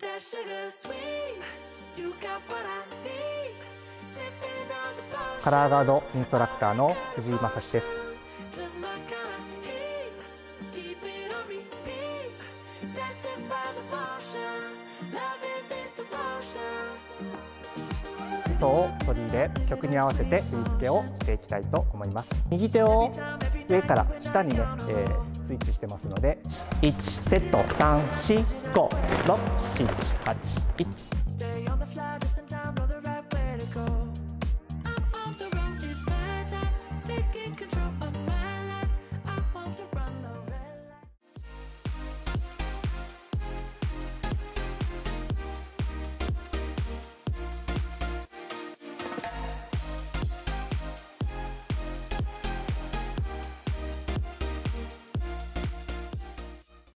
That sugar sweet. You got what I need. Sipping on the potion. カラーガードインストラクターの藤井正史です。Just my kind of heat. Keep it on repeat. Testify the motion. Loving this devotion. 基礎を取り入れ曲に合わせて振り付けをしていきたいと思います右手を上から下にね、えースイッチしてますので1セット3 4 56781